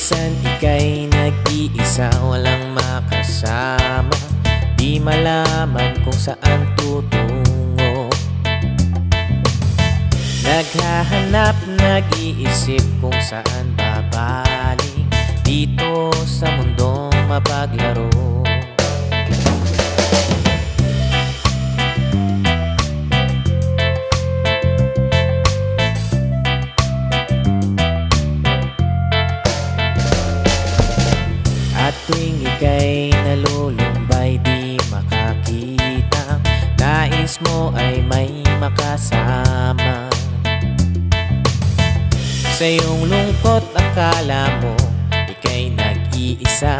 Minsan ika'y nag-iisa Walang makasama. Di malaman kung saan tutungo. Naghahanap, nag-iisip kung saan babalik. Dito sa mundong mapaglaro. Sa iyong lungkot akala mo ika'y nag-iisa.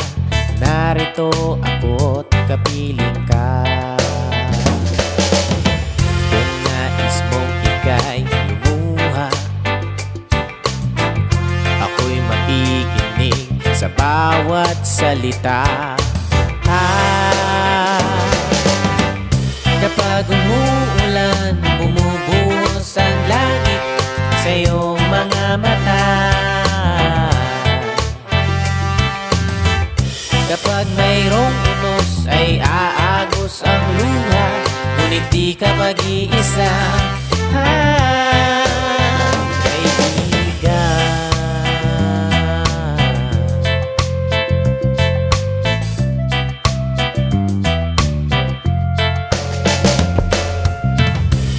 Narito ako't kapiling ka. Kung nais mong ika'y lumuha Ako'y makikinig sa bawat salita. Ah, Kapag umuulan, bumubuhos ang langit sa iyong mga mata Kapag mayroong unos ay aagos ang luha Ngunit di ka mag-iisa. Ah, kaibigan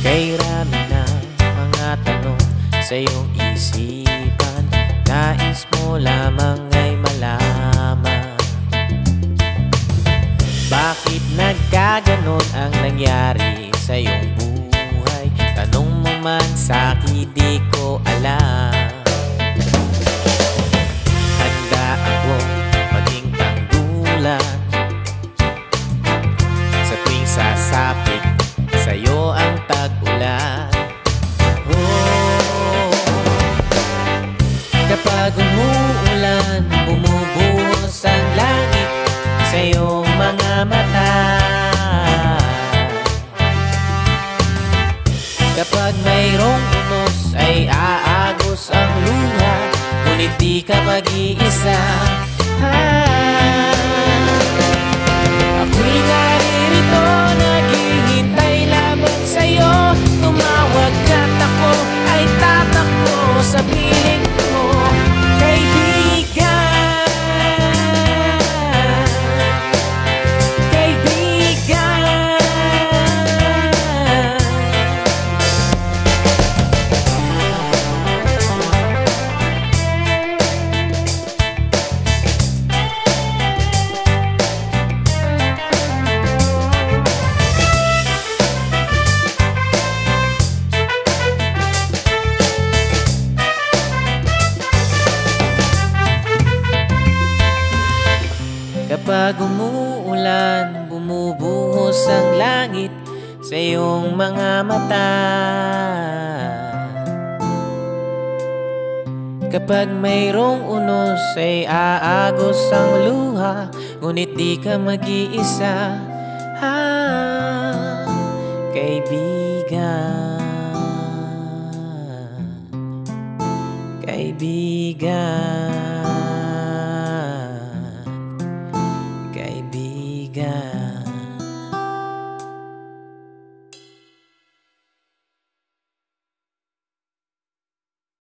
Kay rami na mga tanong sa iyong isipan. Nais mo lamang ay malaman. Bakit nagkaganon ang nangyari sa iyong buhay? Tanong mo man sa'kin di ko alam Ngunit di ka mag-iisa Kapag umuulan, bumubuhos ang langit sa iyong mga mata? Kapag mayroong unos ay aagos ang luha Ngunit di ka mag-iisa. Ah, Kaibigan Kaibigan